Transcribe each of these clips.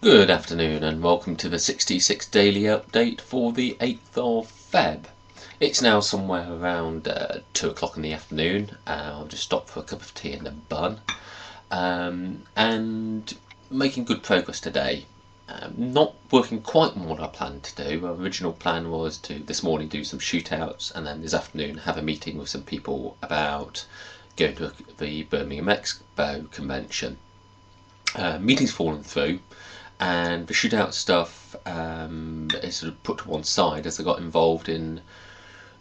Good afternoon and welcome to the 6d6 daily update for the 8th of Feb. It's now somewhere around uh, 2 o'clock in the afternoon. Uh, I'll just stop for a cup of tea and a bun. Um, and making good progress today. Um, not working quite on what I planned to do. My original plan was to this morning do some shootouts and then this afternoon have a meeting with some people about going to the Birmingham Expo convention. Uh, meeting's fallen through and the shootout stuff um, is sort of put to one side as I got involved in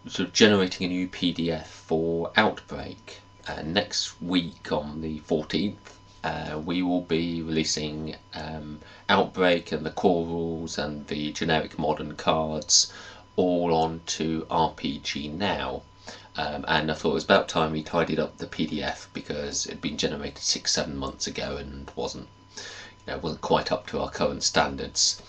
sort of generating a new PDF for Outbreak. Uh, next week on the 14th, uh, we will be releasing um, Outbreak and the core rules and the generic modern cards all onto RPG Now. Um, and I thought it was about time we tidied up the PDF because it had been generated six, seven months ago and wasn't know, wasn't quite up to our current standards.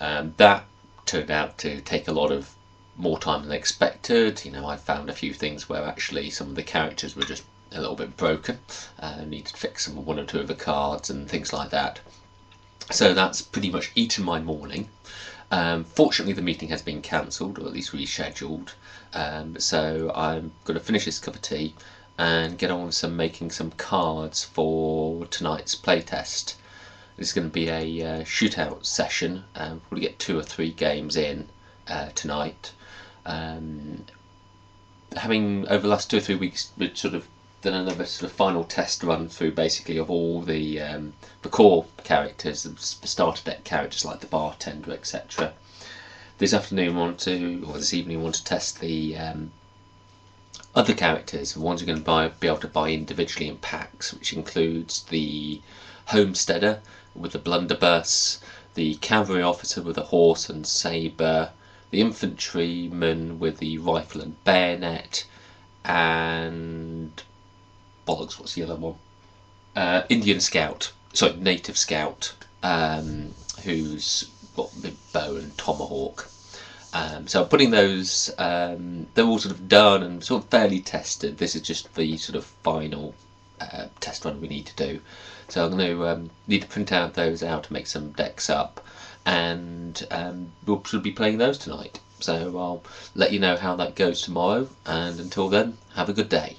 Um, that turned out to take a lot of more time than expected. You know, I found a few things where actually some of the characters were just a little bit broken, uh, needed to fix some one or two of the cards and things like that. So that's pretty much eaten my morning. Um, fortunately, the meeting has been cancelled or at least rescheduled. Um, so I'm going to finish this cup of tea and get on with some making some cards for tonight's playtest. It's going to be a uh, shootout session. Um, probably get two or three games in uh, tonight. Um, having over the last two or three weeks, we've sort of done another sort of final test run through basically of all the um, the core characters, the starter deck characters like the bartender, etc. This afternoon, we want to or this evening, we want to test the um, other characters, the ones you're going to buy, be able to buy individually in packs, which includes the homesteader, with the blunderbuss, the cavalry officer with a horse and sabre, the infantryman with the rifle and bayonet, and bollocks, what's the other one? Uh, Indian scout, sorry, native scout, um, who's got the bow and tomahawk. Um, so I'm putting those, um, they're all sort of done and sort of fairly tested. This is just the sort of final uh, test run we need to do. So I'm going to um, need to print out those out to make some decks up, and um, we'll be playing those tonight. So I'll let you know how that goes tomorrow, and until then, have a good day.